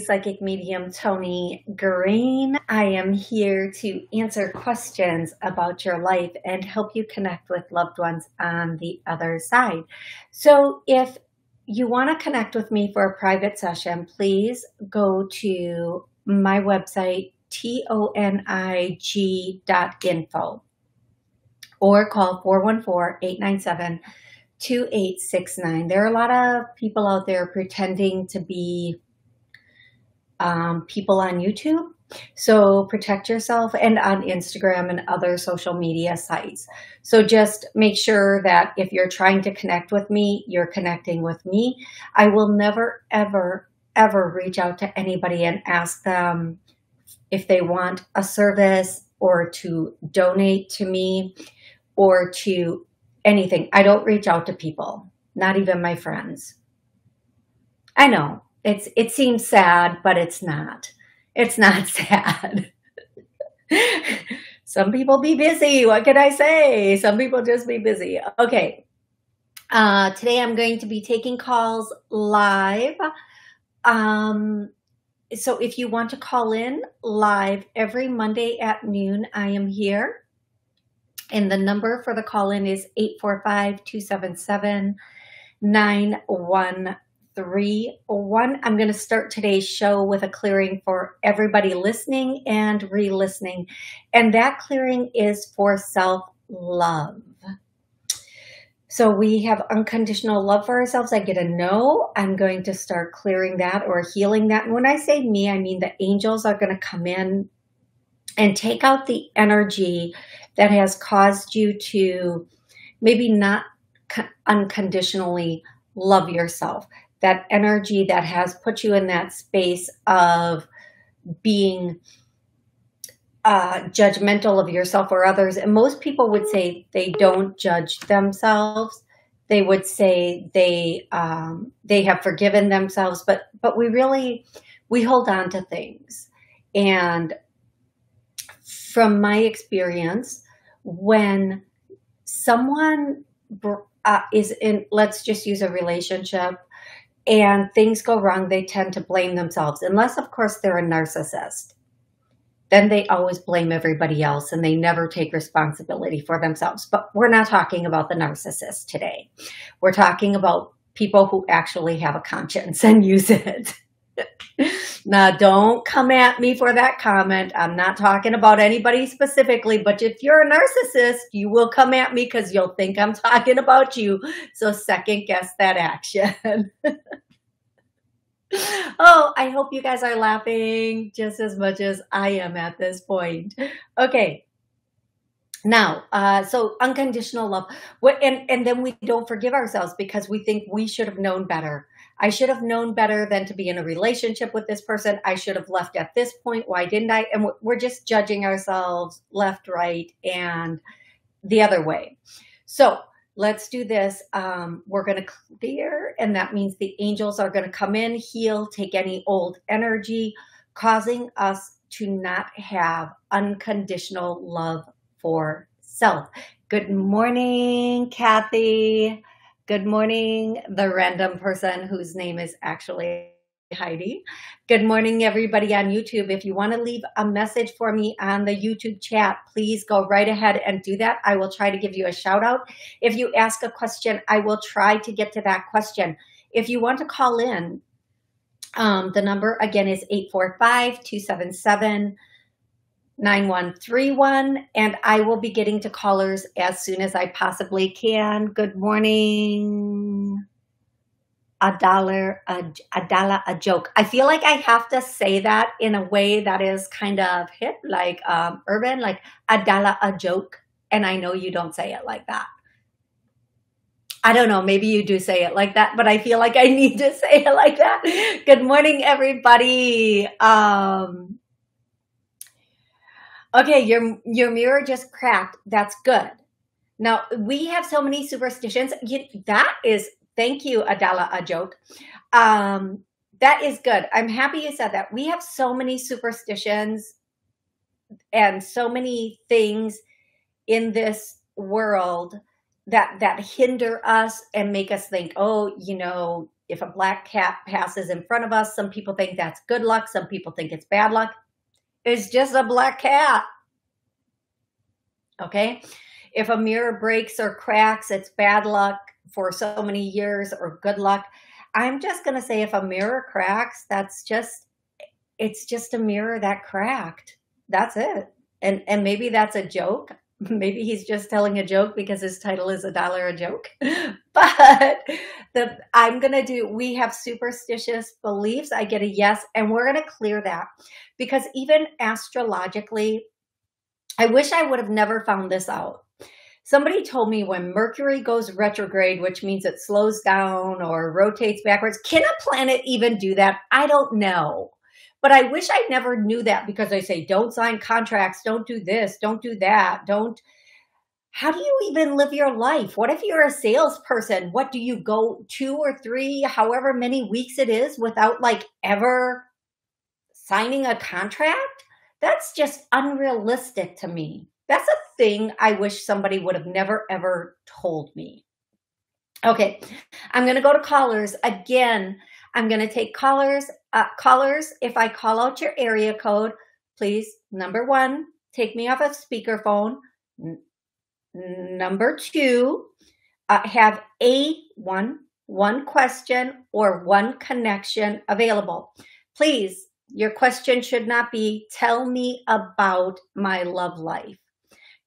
Psychic Medium Toni Green. I am here to answer questions about your life and help you connect with loved ones on the other side. So if you want to connect with me for a private session, please go to my website, tonig.info or call 414 897 2869. There are a lot of people out there pretending to be um, people on YouTube. So protect yourself and on Instagram and other social media sites. So just make sure that if you're trying to connect with me, you're connecting with me. I will never, ever, ever reach out to anybody and ask them if they want a service or to donate to me or to anything. I don't reach out to people, not even my friends. I know it's it seems sad, but it's not. It's not sad. Some people be busy. What can I say? Some people just be busy. Okay. Uh, today I'm going to be taking calls live. Um, so if you want to call in live every Monday at noon, I am here. And the number for the call in is 845 277 9131. I'm going to start today's show with a clearing for everybody listening and re listening. And that clearing is for self love. So we have unconditional love for ourselves. I get a no. I'm going to start clearing that or healing that. And when I say me, I mean the angels are going to come in and take out the energy that has caused you to maybe not unconditionally love yourself. That energy that has put you in that space of being uh, judgmental of yourself or others. And most people would say they don't judge themselves. They would say they um, they have forgiven themselves, but but we really we hold on to things. And from my experience, when someone uh, is in, let's just use a relationship and things go wrong, they tend to blame themselves, unless, of course, they're a narcissist. Then they always blame everybody else and they never take responsibility for themselves. But we're not talking about the narcissist today. We're talking about people who actually have a conscience and use it. now, don't come at me for that comment. I'm not talking about anybody specifically, but if you're a narcissist, you will come at me because you'll think I'm talking about you. So, second guess that action. oh, I hope you guys are laughing just as much as I am at this point. Okay. Now, uh, so unconditional love, what, and and then we don't forgive ourselves because we think we should have known better. I should have known better than to be in a relationship with this person. I should have left at this point. Why didn't I? And we're just judging ourselves left, right, and the other way. So let's do this. Um, we're going to clear, and that means the angels are going to come in, heal, take any old energy, causing us to not have unconditional love for self. Good morning, Kathy. Good morning, the random person whose name is actually Heidi. Good morning, everybody on YouTube. If you want to leave a message for me on the YouTube chat, please go right ahead and do that. I will try to give you a shout out. If you ask a question, I will try to get to that question. If you want to call in, um, the number again is 845 277 9131 and I will be getting to callers as soon as I possibly can. Good morning. A dollar, a, a dollar, a joke. I feel like I have to say that in a way that is kind of hip, like um, urban, like a dollar, a joke. And I know you don't say it like that. I don't know, maybe you do say it like that, but I feel like I need to say it like that. Good morning, everybody. Um, Okay, your your mirror just cracked. That's good. Now we have so many superstitions. that is thank you, a dollar, a joke. Um, that is good. I'm happy you said that. We have so many superstitions and so many things in this world that that hinder us and make us think, oh, you know, if a black cat passes in front of us, some people think that's good luck. Some people think it's bad luck. It's just a black cat. Okay. If a mirror breaks or cracks, it's bad luck for so many years or good luck. I'm just going to say if a mirror cracks, that's just, it's just a mirror that cracked. That's it. And, and maybe that's a joke. Maybe he's just telling a joke because his title is a dollar a joke. but the I'm to do, we have superstitious beliefs. I get a yes. And we're to clear that because even astrologically, I wish I would have never found this out. Somebody told me when Mercury goes retrograde, which means it slows down or rotates backwards, can a planet even do that? I don't know. But I wish I never knew that because I say, don't sign contracts, don't do this, don't do that, don't. How do you even live your life? What if you're a salesperson? What do you go two or three, however many weeks it is, without like ever signing a contract? That's just unrealistic to me. That's a thing I wish somebody would have never ever told me. Okay, I'm going to go to callers again. I'm going to take callers. Uh, callers, if I call out your area code, please, number one, take me off of speakerphone. N- number two, uh, have a one, one question or one connection available. Please, your question should not be, tell me about my love life.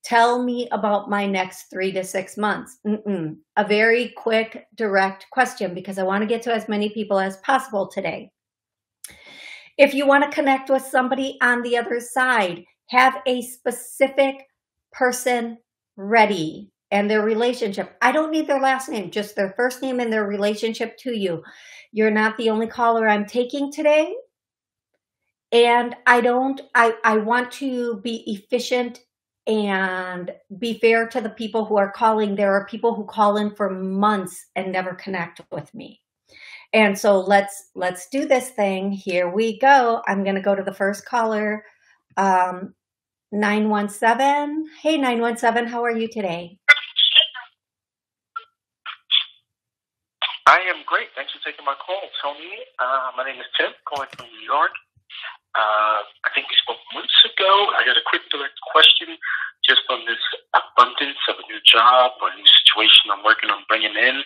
Tell me about my next three to six months. Mm-mm. A very quick, direct question because I want to get to as many people as possible today. If you want to connect with somebody on the other side, have a specific person ready and their relationship. I don't need their last name, just their first name and their relationship to you. You're not the only caller I'm taking today. And I don't, I, I want to be efficient and be fair to the people who are calling. There are people who call in for months and never connect with me. And so let's let's do this thing. Here we go. I'm going to go to the first caller. Um 917. Hey 917, how are you today? I am great. Thanks for taking my call, Toni. Uh, my name is Tim, calling from New York. Uh, I think we spoke months ago. I got a quick direct question just on this abundance of a new job or a new situation I'm working on bringing in.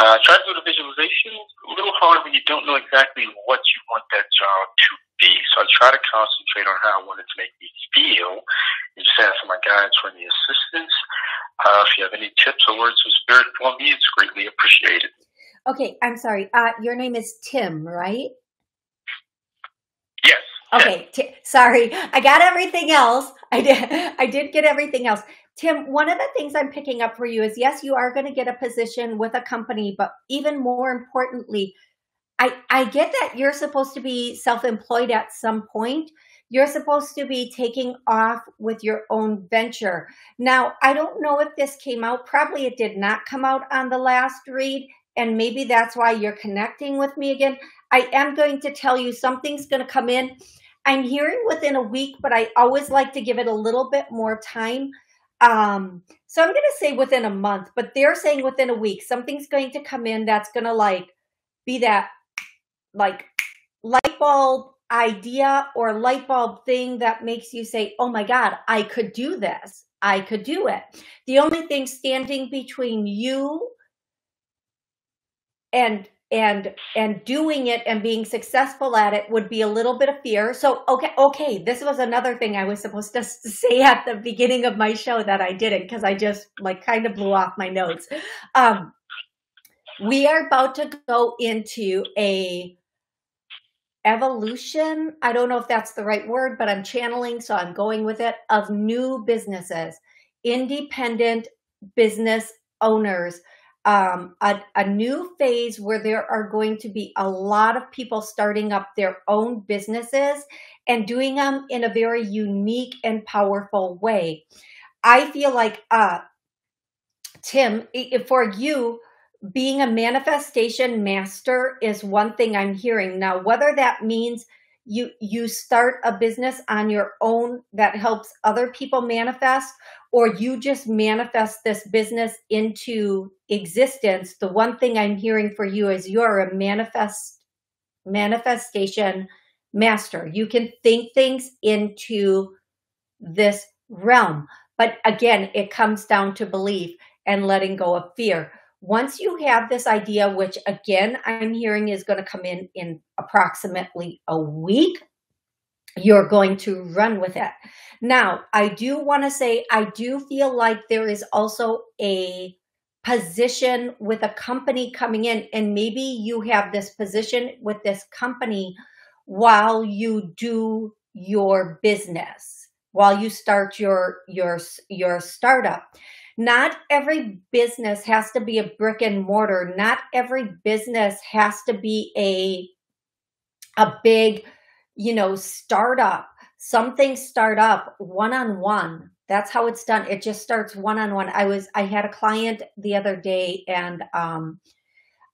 Uh, try to do the visualization. A little hard when you don't know exactly what you want that job to be. So I try to concentrate on how I want it to make me feel and just ask my guides for any assistance. Uh, if you have any tips or words of spirit for me, it's greatly appreciated. Okay, I'm sorry. Uh, your name is Tim, right? Okay, T- sorry. I got everything else. I did I did get everything else. Tim, one of the things I'm picking up for you is yes, you are going to get a position with a company, but even more importantly, I I get that you're supposed to be self-employed at some point. You're supposed to be taking off with your own venture. Now, I don't know if this came out. Probably it did not come out on the last read and maybe that's why you're connecting with me again. I am going to tell you something's going to come in I'm hearing within a week, but I always like to give it a little bit more time. Um, so I'm going to say within a month, but they're saying within a week, something's going to come in that's going to like be that like light bulb idea or light bulb thing that makes you say, oh my God, I could do this. I could do it. The only thing standing between you and and and doing it and being successful at it would be a little bit of fear. So okay okay this was another thing i was supposed to say at the beginning of my show that i didn't because i just like kind of blew off my notes um we are about to go into a evolution i don't know if that's the right word but i'm channeling so i'm going with it of new businesses independent business owners um, a, a new phase where there are going to be a lot of people starting up their own businesses and doing them in a very unique and powerful way. I feel like, uh, Tim, for you, being a manifestation master is one thing I'm hearing. Now, whether that means you you start a business on your own that helps other people manifest or you just manifest this business into existence the one thing i'm hearing for you is you're a manifest manifestation master. You can think things into this realm. But again it comes down to belief and letting go of fear once you have this idea, which again, I'm hearing is going to come in in approximately a week, you're going to run with it. Now, I do want to say, I do feel like there is also a position with a company coming in, and maybe you have this position with this company while you do your business, while you start your your your startup. Not every business has to be a brick and mortar. Not every business has to be a a big, you know, startup. Some things start up one on one. That's how it's done. It just starts one on one. I was I had a client the other day and um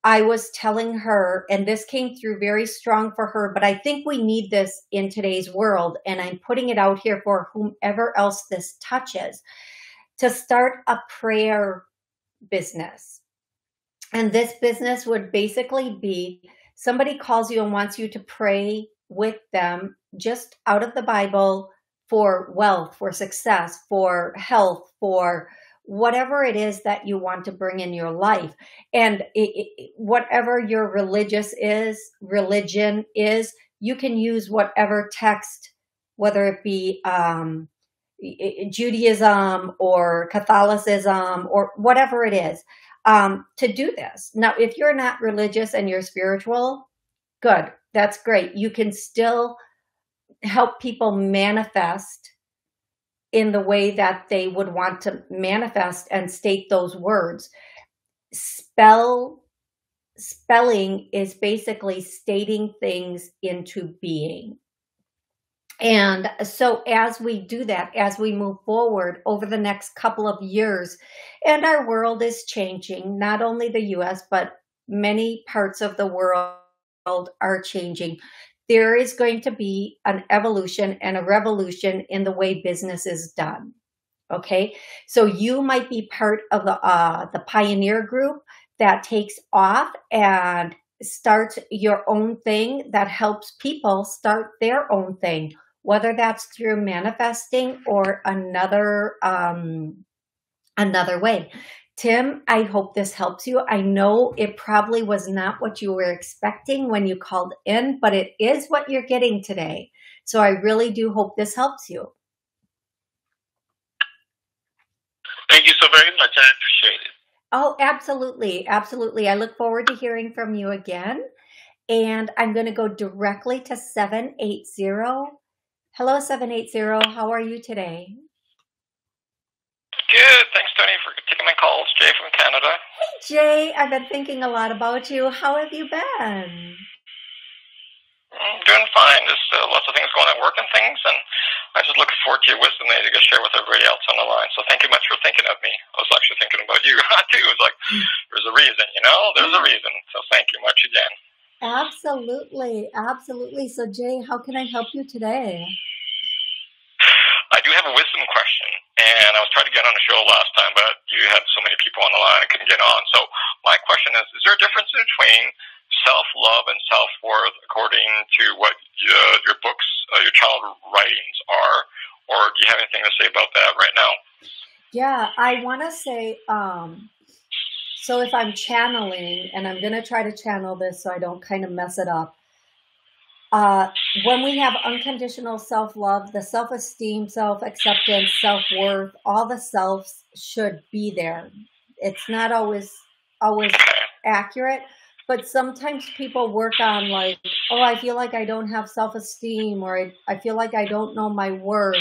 I was telling her, and this came through very strong for her, but I think we need this in today's world. And I'm putting it out here for whomever else this touches to start a prayer business. And this business would basically be somebody calls you and wants you to pray with them just out of the Bible for wealth, for success, for health, for whatever it is that you want to bring in your life. And it, it, whatever your religious is, religion is, you can use whatever text, whether it be um, Judaism or Catholicism or whatever it is um, to do this. Now, if you're not religious and you're spiritual, good. That's great. You can still help people manifest in the way that they would want to manifest and state those words. Spell spelling is basically stating things into being. And so, as we do that, as we move forward over the next couple of years, and our world is changing, not only the US, but many parts of the world are changing. There is going to be an evolution and a revolution in the way business is done. Okay, so you might be part of the uh, the pioneer group that takes off and starts your own thing that helps people start their own thing whether that's through manifesting or another um, another way. Tim, I hope this helps you. I know it probably was not what you were expecting when you called in, but it is what you're getting today. So I really do hope this helps you. Thank you so very much. I appreciate it. Oh, absolutely. Absolutely. I look forward to hearing from you again. And I'm going to go directly to 780 Hello, 780. How are you today? Good. Thanks, Toni, for taking my call. It's Jay from Canada. Hey, Jay. I've been thinking a lot about you. How have you been? I'm mm, doing fine. There's uh, lots of things going on, work and things, and I'm just looking forward to your wisdom that you're going to share with everybody else on the line. So thank you much for thinking of me. I was actually thinking about you, too. It was like, there's a reason, you know? There's a reason. So thank you much again. Absolutely. Absolutely. So, Jay, how can I help you today? I do have a wisdom question, and I was trying to get on the show last time, but you had so many people on the line, I couldn't get on. So my question is: Is there a difference between self-love and self-worth according to what uh, your books, uh, your child writings are, or do you have anything to say about that right now? Yeah, I want to say. Um, so if I'm channeling, and I'm going to try to channel this so I don't kind of mess it up. Uh, when we have unconditional self love, the self esteem, self acceptance, self worth, all the selves should be there. It's not always always accurate, but sometimes people work on like, oh, I feel like I don't have self esteem, or I, I feel like I don't know my worth.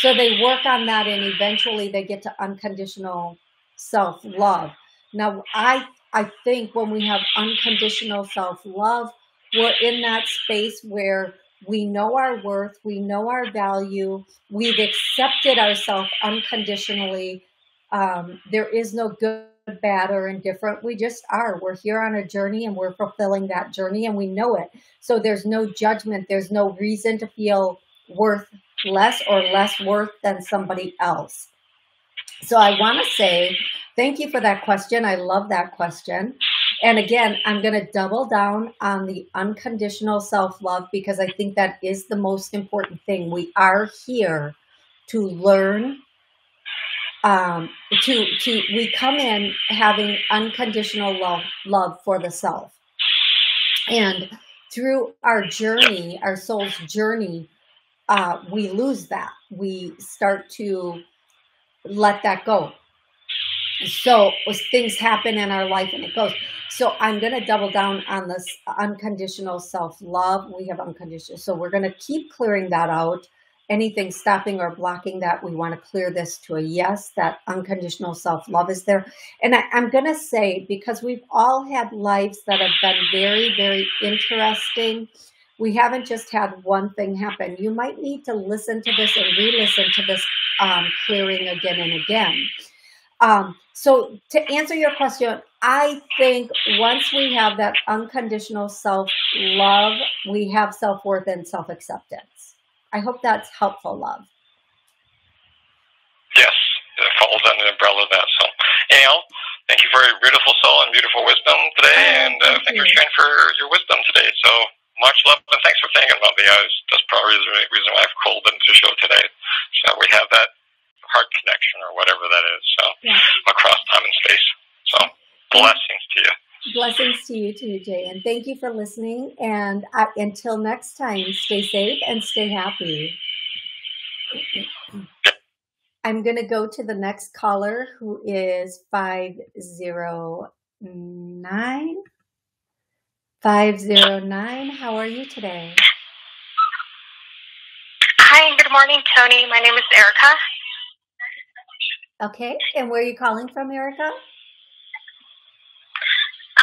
So they work on that, and eventually they get to unconditional self love. Now, I I think when we have unconditional self love we're in that space where we know our worth, we know our value, we've accepted ourselves unconditionally. Um, there is no good bad, or indifferent. We just are. We're here on a journey and we're fulfilling that journey and we know it. So there's no judgment. There's no reason to feel worth less or less worth than somebody else. So I want to say thank you for that question. I love that question. And again, I'm going to double down on the unconditional self love because I think that is the most important thing. We are here to learn. Um, to to we come in having unconditional love love for the self, and through our journey, our soul's journey, uh, we lose that. We start to let that go. So things happen in our life and it goes. So I'm going to double down on this unconditional self love. We have unconditional. So we're going to keep clearing that out. Anything stopping or blocking that, we want to clear this to a yes. That unconditional self love is there. And I, I'm going to say, because we've all had lives that have been very, very interesting we haven't just had one thing happen. You might need to listen to this and re listen to this um, clearing again and again. Um, so, to answer your question, I think once we have that unconditional self love, we have self worth and self acceptance. I hope that's helpful, love. Yes, it falls under the umbrella of that. So, anyhow, thank you for your beautiful soul and beautiful wisdom today, oh, and uh, thank, thank you for sharing for your wisdom today. So, much love and thanks for thinking about me. I was, that's probably the reason why I've called into the show today. So we have that heart connection or whatever that is. So yeah. across time and space. So blessings to you. Blessings to you too, Jay. And thank you for listening. And uh, until next time, stay safe and stay happy. I'm going to go to the next caller who is 509. 509. How are you today? Hi, good morning, Toni. My name is Erica. Okay, and where are you calling from, Erica?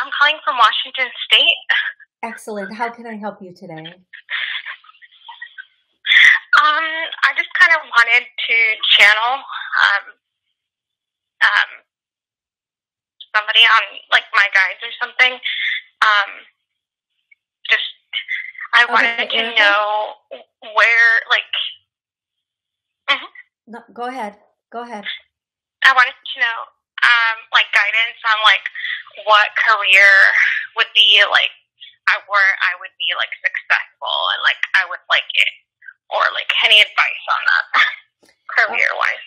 I'm calling from Washington State. Excellent. How can I help you today? Um, I just kind of wanted to channel um, um, somebody on like my guides or something. Um, just I okay, wanted to know where, like. Mm-hmm. No, go ahead. Go ahead. I wanted to know, um, like guidance on like what career would be like, I where I would be like successful and like I would like it, or like any advice on that career wise.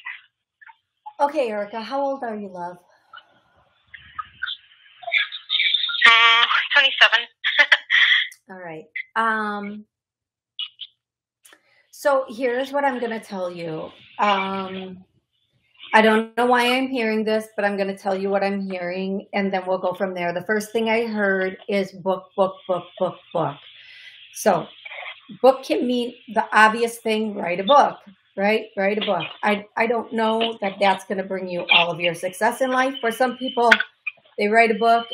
Okay, Erica, how old are you, love? Um, twenty-seven. All right. Um, so here's what I'm going to tell you. Um, I don't know why I'm hearing this, but I'm going to tell you what I'm hearing, and then we'll go from there. The first thing I heard is book, book, book, book, book. So, book can mean the obvious thing write a book, right? Write a book. I, I don't know that that's going to bring you all of your success in life. For some people, they write a book,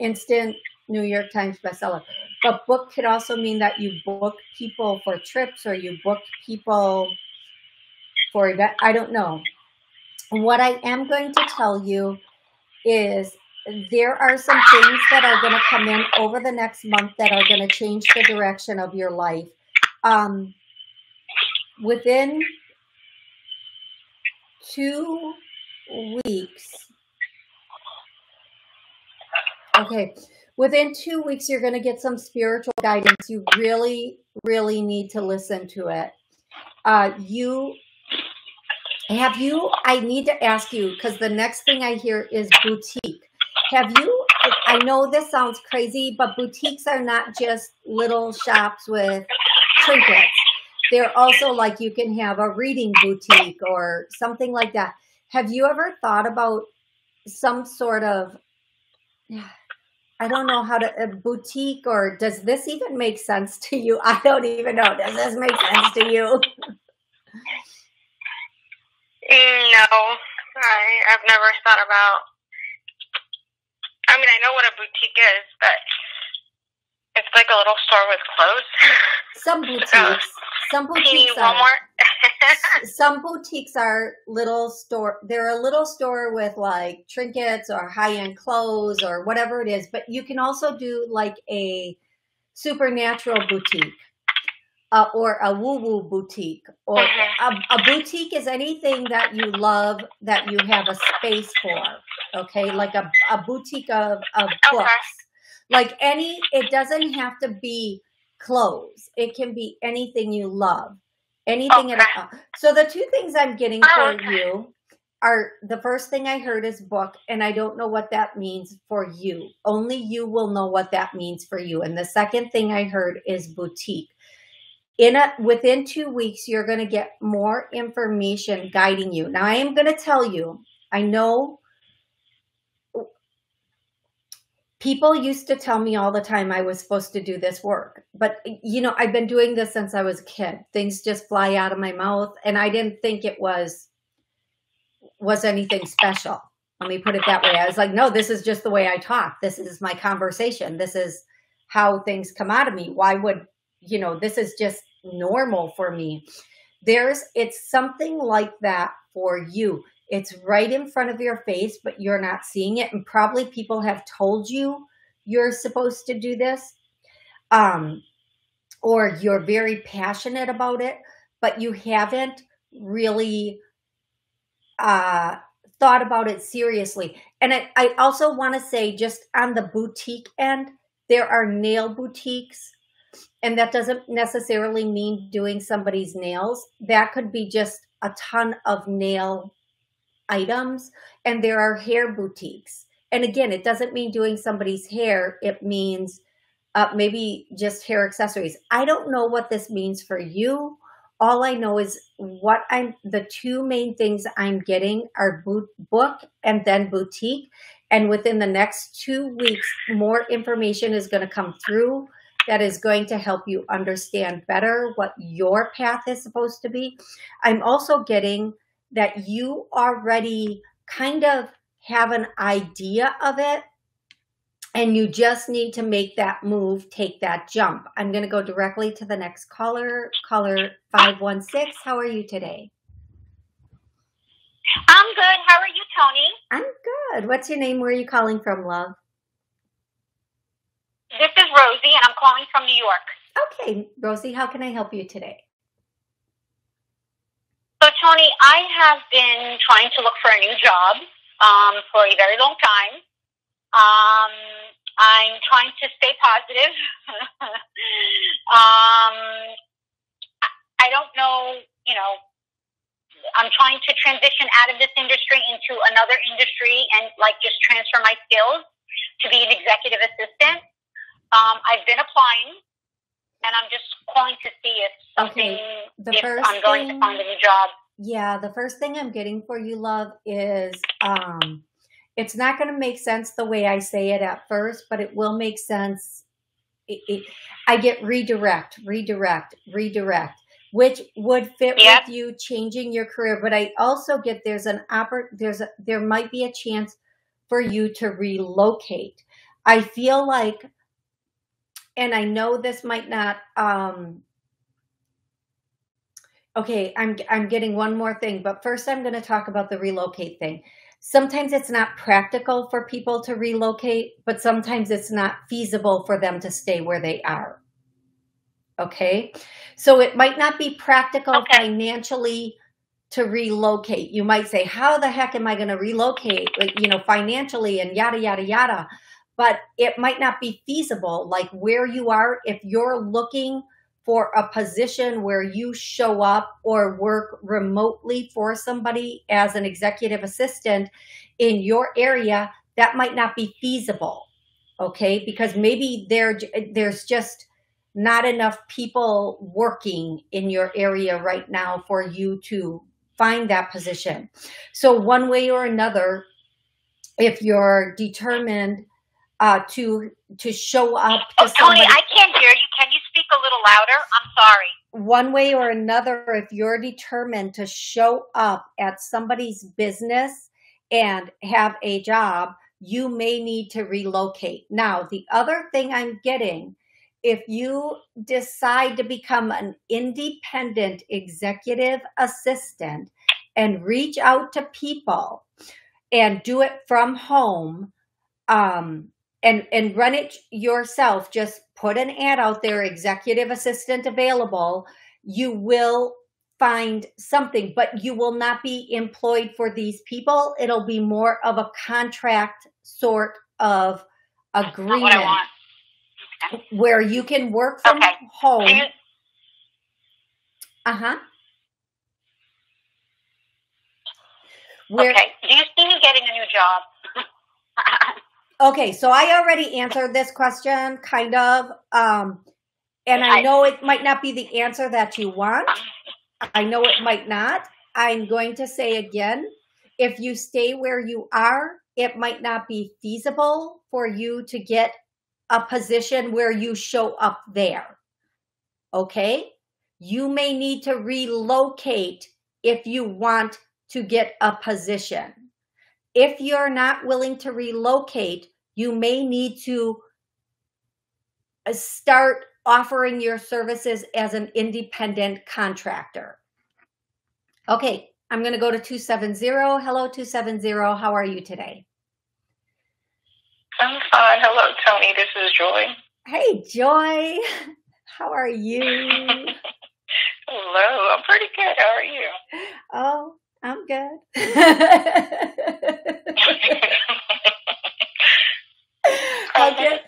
instant New York Times bestseller. But book could also mean that you book people for trips or you book people for event. I don't know. What I am going to tell you is there are some things that are going to come in over the next month that are going to change the direction of your life. Um, within two weeks, okay, within two weeks, you're going to get some spiritual guidance. You really, really need to listen to it. Uh, you have you, I need to ask you because the next thing I hear is boutique. Have you, I know this sounds crazy, but boutiques are not just little shops with trinkets. They're also like you can have a reading boutique or something like that. Have you ever thought about some sort of I don't know how to a boutique or does this even make sense to you? I don't even know. Does this make sense to you? No, I I've never thought about. I mean, I know what a boutique is, but it's like a little store with clothes. Some boutiques, some boutiques are more? some boutiques are little store they're a little store with like trinkets or high-end clothes or whatever it is but you can also do like a supernatural boutique uh, or a woo-woo boutique or Mhm. a, a boutique is anything that you love that you have a space for okay like a, a boutique of, of books like any it doesn't have to be clothes. It can be anything you love. Anything at all. So the two things i'm getting Oh, for okay. you are the first thing i heard is book and i don't know what that means for you. Only you will know what that means for you. And the second thing i heard is boutique. In a within two weeks you're going to get more information guiding you. Now i am going to tell you i know people used to tell me all the time I was supposed to do this work. But, you know, I've been doing this since I was a kid. Things just fly out of my mouth. And I didn't think it was, was anything special. Let me put it that way. I was like, no, this is just the way I talk. This is my conversation. This is how things come out of me. Why would, you know, this is just normal for me. There's, it's something like that for you. It's right in front of your face, but you're not seeing it. And probably people have told you you're supposed to do this. Um, or you're very passionate about it, but you haven't really uh, thought about it seriously. And I, I also want to say, just on the boutique end, there are nail boutiques, and that doesn't necessarily mean doing somebody's nails. That could be just a ton of nail items, and there are hair boutiques. And again, it doesn't mean doing somebody's hair, it means uh, maybe just hair accessories. I don't know what this means for you. All I know is what I'm the two main things I'm getting are boot, book and then boutique. And within the next two weeks, more information is going to come through that is going to help you understand better what your path is supposed to be. I'm also getting that you already kind of have an idea of it and you just need to make that move, take that jump. I'm going to go directly to the next caller, caller 516. How are you today? I'm good. How are you, Toni? I'm good. What's your name? Where are you calling from, love? This is Rosie, and I'm calling from New York. Okay, Rosie, how can I help you today? Toni, I have been trying to look for a new job um, for a very long time. Um, I'm trying to stay positive. um, I don't know, you know, I'm trying to transition out of this industry into another industry and like just transfer my skills to be an executive assistant. Um, I've been applying and I'm just calling to see if something, The if first I'm going thing- to find a new job. Yeah, the first thing I'm getting for you, love, is um, it's not going to make sense the way I say it at first, but it will make sense. It, it, I get redirect, redirect, redirect, which would fit Yep. with you changing your career. But I also get there's an oppor- there's a, there might be a chance for you to relocate. I feel like, and I know this might not. Um, Okay, I'm I'm getting one more thing, but first I'm going to talk about the relocate thing. Sometimes it's not practical for people to relocate, but sometimes it's not feasible for them to stay where they are. Okay? So it might not be practical Okay. financially to relocate. You might say, "How the heck am I going to relocate?" Like, you know, financially and yada yada yada. But it might not be feasible like where you are if you're looking for a position where you show up or work remotely for somebody as an executive assistant in your area, that might not be feasible. Okay, because maybe there there's just not enough people working in your area right now for you to find that position. So one way or another, if you're determined uh, to to show up to Oh, Toni, somebody, I can't hear you. Can you speak a little louder? I'm sorry. one way or another, if you're determined to show up at somebody's business and have a job, you may need to relocate. Now, the other thing I'm getting if you decide to become an independent executive assistant and reach out to people and do it from home um, and and run it yourself just put an ad out there executive assistant available you will find something but you will not be employed for these people it'll be more of a contract sort of agreement okay. where you can work from okay. home you- uh-huh Where, okay. Do you see me getting a new job? okay, so I already answered this question, kind of. Um, and I know it might not be the answer that you want. I know it might not. I'm going to say again if you stay where you are, it might not be feasible for you to get a position where you show up there. Okay? You may need to relocate if you want to get a position. If you're not willing to relocate, you may need to uh, start offering your services as an independent contractor. Okay, I'm going to go to 270. Hello, 270. How are you today? I'm fine. Hello, Toni. This is Joy. Hey, Joy. How are you? Hello. I'm pretty good. How are you? Oh, I'm good. I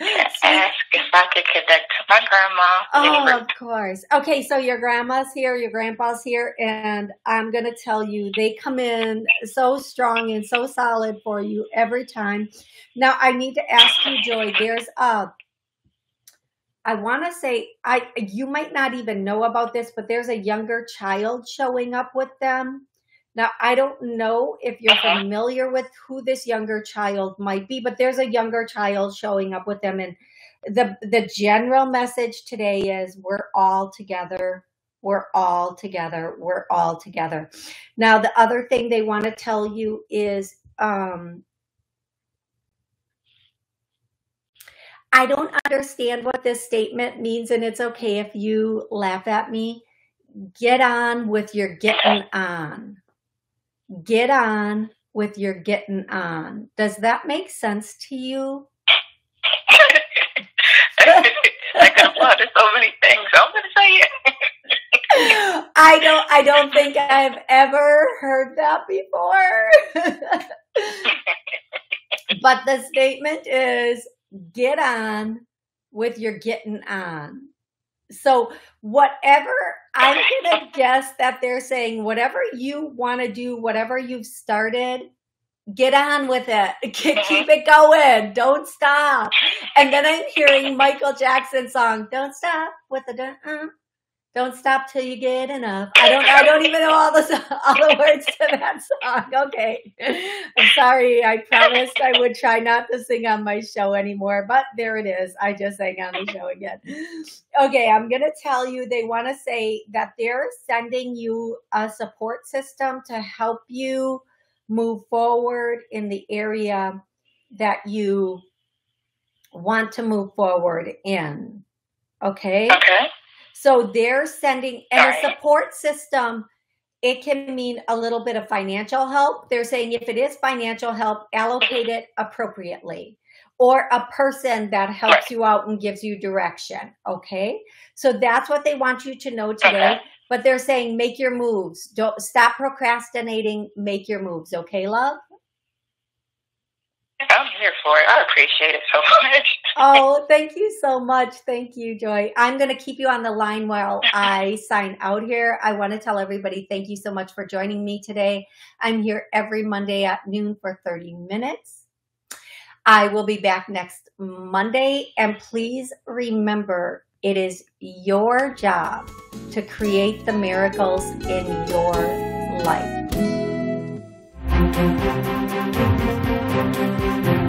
ask if I could connect to my grandma. Oh, of course. Okay, so your grandma's here, your grandpa's here, and I'm going to tell you, they come in so strong and so solid for you every time. Now, I need to ask you, Joy, there's a I want to say I you might not even know about this, but there's a younger child showing up with them. Now, I don't know if you're uh-huh. familiar with who this younger child might be, but there's a younger child showing up with them. And the, the general message today is we're all together. We're all together. We're all together. Now, the other thing they want to tell you is, um, I don't understand what this statement means, and it's okay if you laugh at me. Get on with your getting on get on with your getting on. Does that make sense to you? I can apply to so many things. I'm going to say it. I don't. I don't think I've ever heard that before. but the statement is: get on with your getting on. So whatever I'm gonna guess that they're saying whatever you want to do, whatever you've started, get on with it. Keep mm-hmm. it going. Don't stop. And then I'm hearing Michael Jackson song, Don't Stop with the uh, don't stop till you get enough. I don't. I don't even know all the all the words to that song. Okay, I'm sorry. I promised I would try not to sing on my show anymore, but there it is. I just sang on the show again. Okay, I'm gonna tell you. They want to say that they're sending you a support system to help you move forward in the area that you want to move forward in. Okay. Okay. So they're sending and a support system. It can mean a little bit of financial help. They're saying if it is financial help, allocate it appropriately or a person that helps you out and gives you direction. Okay. So that's what they want you to know today. Okay. But they're saying make your moves. Don't stop procrastinating. Make your moves. Okay, love? I'm here for it. I appreciate it so much. oh, thank you so much. Thank you, Joy. I'm going to keep you on the line while I sign out here. I want to tell everybody thank you so much for joining me today. I'm here every Monday at noon for 30 minutes. I will be back next Monday. And please remember, it is your job to create the miracles in your life. Thank you.